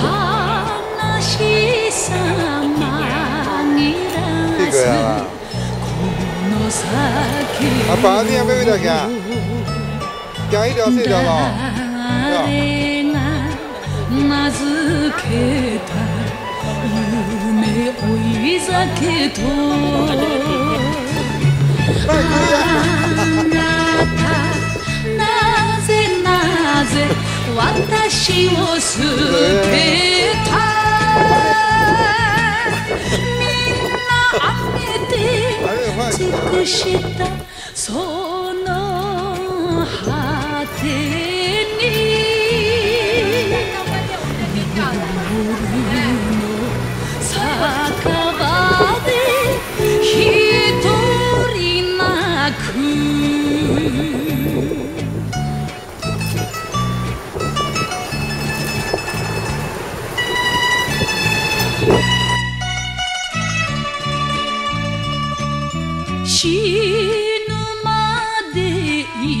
悲しさ、バディーやめるだけやん今日は一度忘。私を捨てたみんなあげて尽くしたその果て。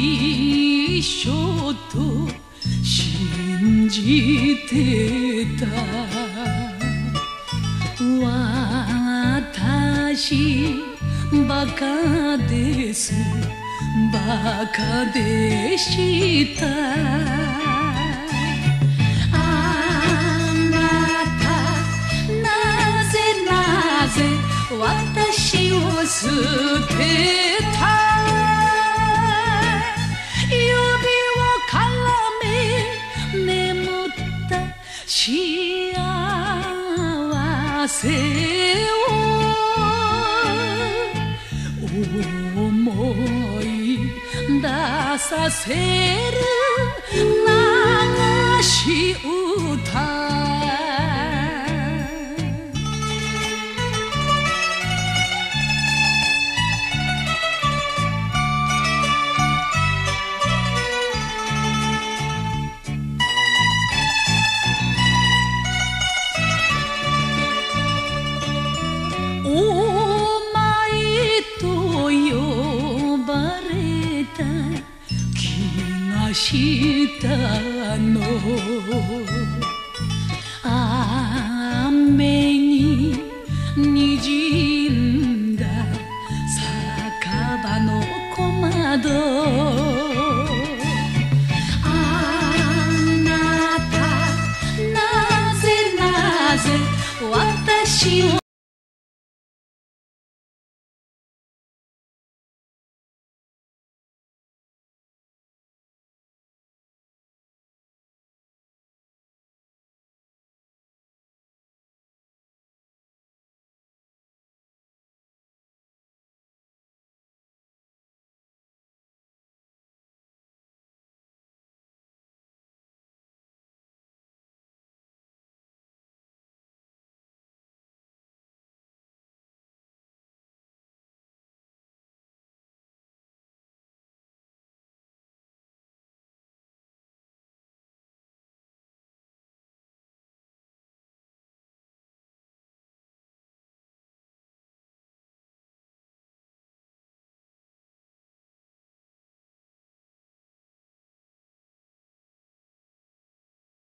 一緒と信じてた。私バカですバカでした。あなたなぜなぜ私を捨てせを思い出させる流し歌。た気がしたの。